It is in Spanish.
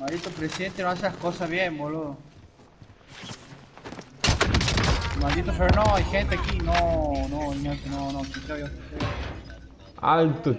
Maldito presidente, no hace las cosas bien, boludo. Maldito Fer, no, hay gente aquí. No, no, no, no, no. Alto.